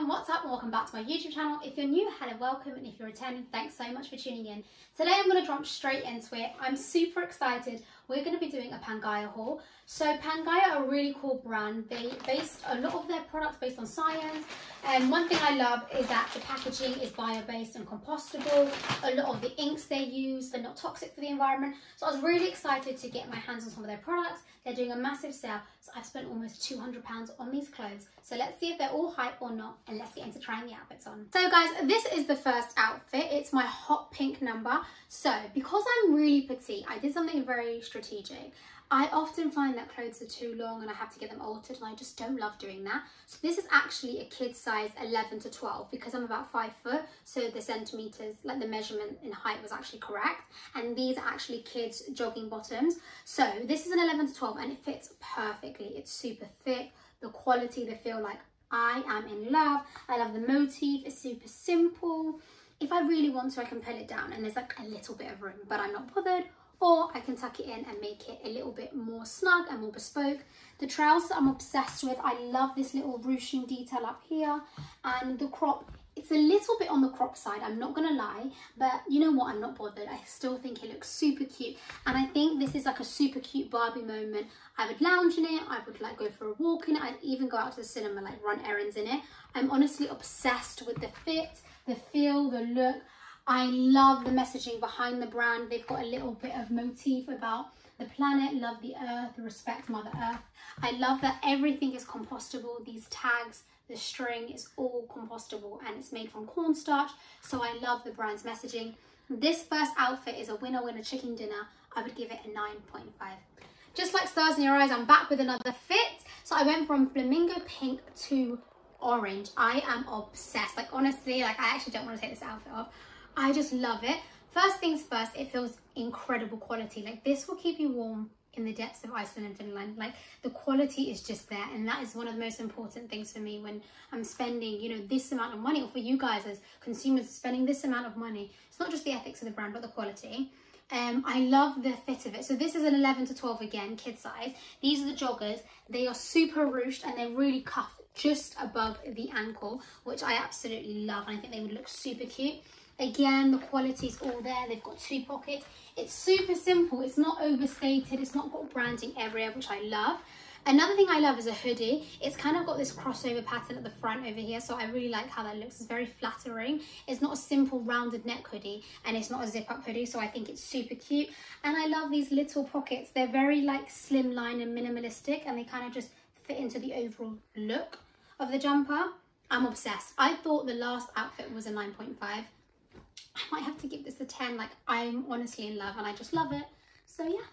everyone, what's up? Welcome back to my YouTube channel. If you're new, hello, welcome, and if you're returning, thanks so much for tuning in. Today I'm going to jump straight into it. I'm super excited. We're going to be doing a Pangaia haul. So Pangaia are a really cool brand. They based a lot of their products based on science. And one thing I love is that the packaging is bio-based and compostable. A lot of the inks they use, they're not toxic for the environment. So I was really excited to get my hands on some of their products. They're doing a massive sale. So I've spent almost £200 on these clothes. So let's see if they're all hype or not. And let's get into trying the outfits on. So guys, this is the first outfit. It's my hot pink number. So because I'm really petite, I did something very strategic. I often find that clothes are too long and I have to get them altered and I just don't love doing that. So this is actually a kid size 11 to 12 because I'm about five foot. So the centimeters, like the measurement in height was actually correct. And these are actually kids jogging bottoms. So this is an 11 to 12 and it fits perfectly. It's super thick. The quality, they feel like I am in love. I love the motif. It's super simple. If I really want to, I can pull it down and there's like a little bit of room, but I'm not bothered or I can tuck it in and make it a little bit more snug and more bespoke. The trousers I'm obsessed with. I love this little ruching detail up here and the crop it's a little bit on the crop side, I'm not gonna lie, but you know what, I'm not bothered. I still think it looks super cute. And I think this is like a super cute Barbie moment. I would lounge in it, I would like go for a walk in it, I'd even go out to the cinema, like run errands in it. I'm honestly obsessed with the fit, the feel, the look. I love the messaging behind the brand. They've got a little bit of motif about the planet, love the earth, respect Mother Earth. I love that everything is compostable. These tags, the string is all compostable and it's made from cornstarch. So I love the brand's messaging. This first outfit is a winner winner chicken dinner. I would give it a 9.5. Just like stars in your eyes, I'm back with another fit. So I went from flamingo pink to orange. I am obsessed. Like honestly, like I actually don't want to take this outfit off. I just love it. First things first, it feels incredible quality. Like this will keep you warm in the depths of Iceland and Finland. Like the quality is just there. And that is one of the most important things for me when I'm spending, you know, this amount of money or for you guys as consumers spending this amount of money. It's not just the ethics of the brand, but the quality. Um, I love the fit of it. So this is an 11 to 12 again, kid size. These are the joggers. They are super ruched and they're really cuffed just above the ankle, which I absolutely love. And I think they would look super cute. Again, the quality is all there. They've got two pockets. It's super simple. It's not overstated. It's not got branding everywhere, which I love. Another thing I love is a hoodie. It's kind of got this crossover pattern at the front over here, so I really like how that looks. It's very flattering. It's not a simple rounded neck hoodie, and it's not a zip-up hoodie, so I think it's super cute. And I love these little pockets. They're very like slimline and minimalistic, and they kind of just fit into the overall look of the jumper. I'm obsessed. I thought the last outfit was a 9.5. I might have to give this a 10. Like, I'm honestly in love and I just love it. So, yeah.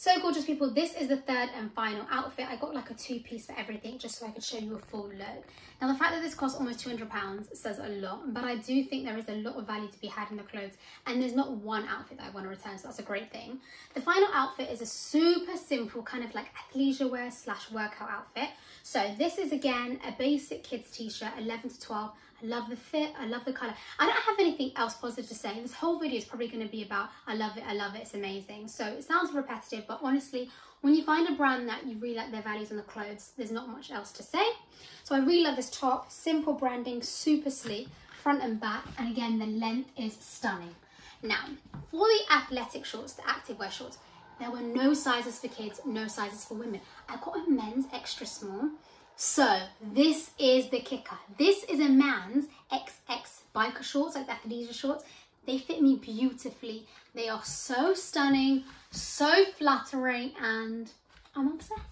So gorgeous people, this is the third and final outfit. I got like a two piece for everything just so I could show you a full look. Now the fact that this costs almost £200 says a lot, but I do think there is a lot of value to be had in the clothes and there's not one outfit that I want to return, so that's a great thing. The final outfit is a super simple kind of like athleisure wear slash workout outfit. So this is again a basic kids t-shirt, 11 to 12, I love the fit, I love the colour. I don't have anything else positive to say. This whole video is probably going to be about I love it, I love it, it's amazing. So it sounds repetitive, but honestly, when you find a brand that you really like their values on the clothes, there's not much else to say. So I really love this top, simple branding, super sleek, front and back, and again, the length is stunning. Now, for the athletic shorts, the activewear shorts, there were no sizes for kids, no sizes for women. I got a men's extra small, so this is the kicker. This is a man's XX biker shorts, like the athleisure shorts. They fit me beautifully. They are so stunning, so flattering, and I'm obsessed.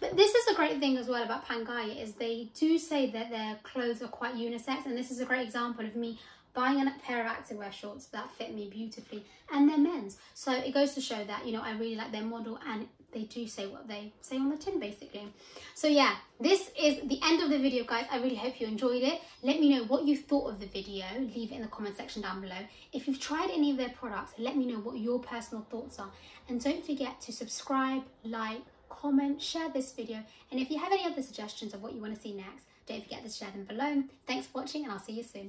But this is a great thing as well about Pangaia is they do say that their clothes are quite unisex and this is a great example of me buying a pair of activewear shorts that fit me beautifully and they're men's. So it goes to show that, you know, I really like their model and they do say what they say on the tin basically. So yeah, this is the end of the video guys. I really hope you enjoyed it. Let me know what you thought of the video. Leave it in the comment section down below. If you've tried any of their products, let me know what your personal thoughts are. And don't forget to subscribe, like, comment, share this video. And if you have any other suggestions of what you want to see next, don't forget to share them below. Thanks for watching and I'll see you soon.